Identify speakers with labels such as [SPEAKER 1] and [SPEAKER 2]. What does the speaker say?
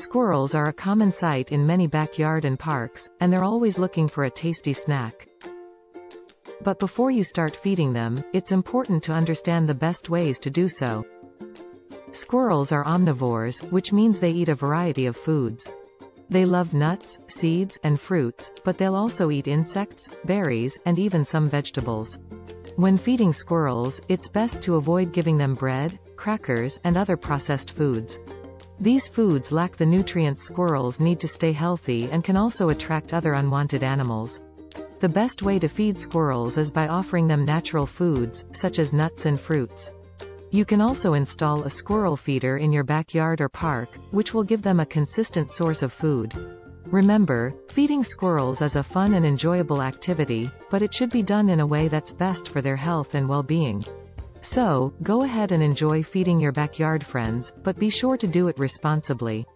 [SPEAKER 1] Squirrels are a common sight in many backyard and parks, and they're always looking for a tasty snack. But before you start feeding them, it's important to understand the best ways to do so. Squirrels are omnivores, which means they eat a variety of foods. They love nuts, seeds, and fruits, but they'll also eat insects, berries, and even some vegetables. When feeding squirrels, it's best to avoid giving them bread, crackers, and other processed foods. These foods lack the nutrients squirrels need to stay healthy and can also attract other unwanted animals. The best way to feed squirrels is by offering them natural foods, such as nuts and fruits. You can also install a squirrel feeder in your backyard or park, which will give them a consistent source of food. Remember, feeding squirrels is a fun and enjoyable activity, but it should be done in a way that's best for their health and well-being. So, go ahead and enjoy feeding your backyard friends, but be sure to do it responsibly.